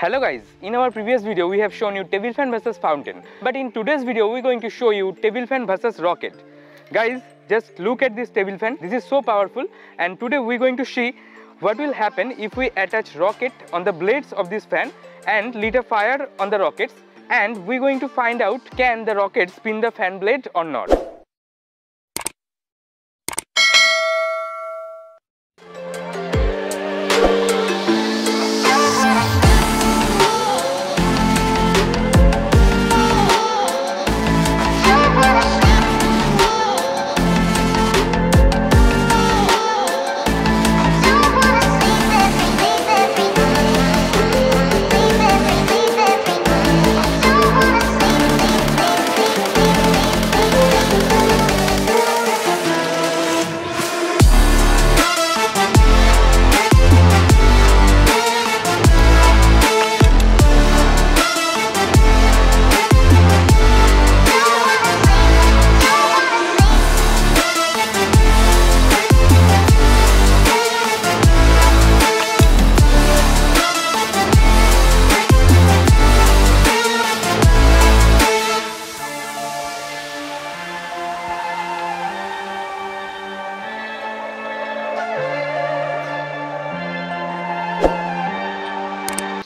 Hello guys, in our previous video we have shown you table fan versus fountain. But in today's video we're going to show you table fan versus rocket. Guys, just look at this table fan. This is so powerful and today we're going to see what will happen if we attach rocket on the blades of this fan and lit a fire on the rockets and we're going to find out can the rocket spin the fan blade or not.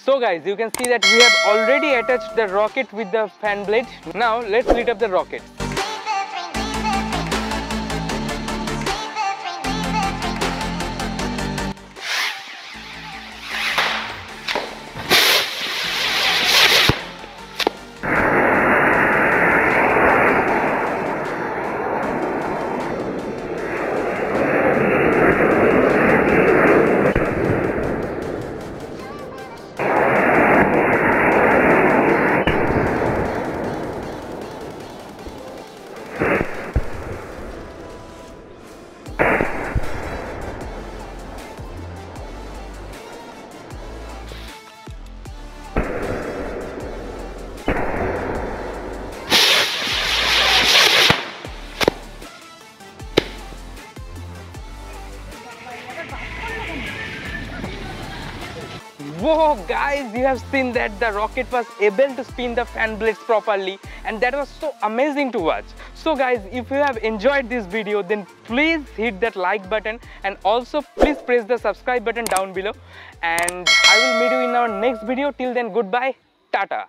So guys, you can see that we have already attached the rocket with the fan blade. Now let's lit up the rocket. Whoa guys, you have seen that the rocket was able to spin the fan blades properly and that was so amazing to watch. So guys, if you have enjoyed this video then please hit that like button and also please press the subscribe button down below and I will meet you in our next video. Till then goodbye, tata.